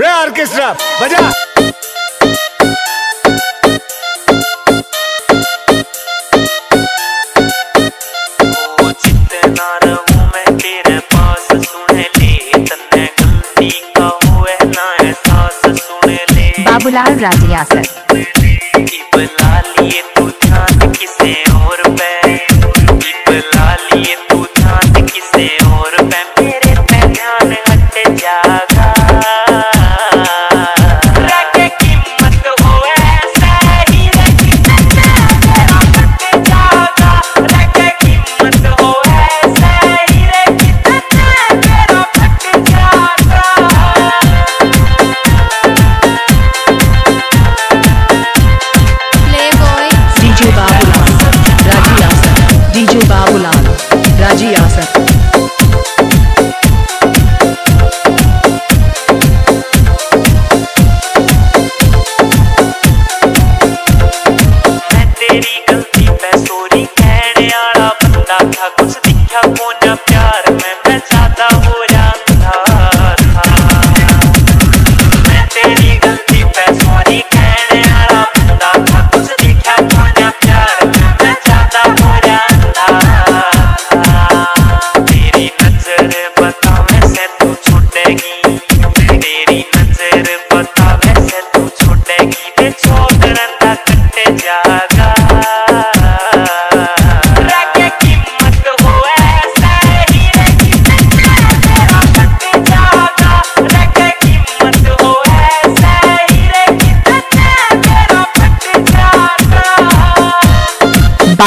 रे ऑर्केस्ट्रा बजा। बाबूलाल राजिया सर।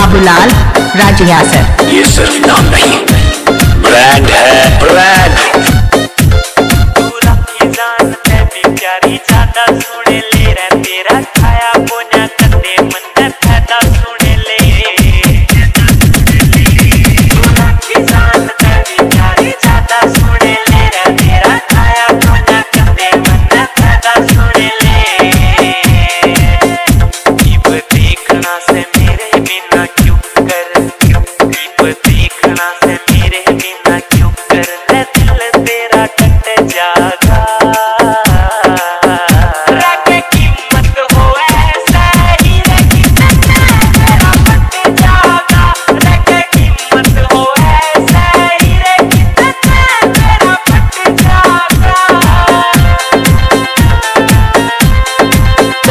बाबूलाल राज यासर। ये सिर्फ़ नाम नहीं ब्रांड है।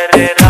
हरे राम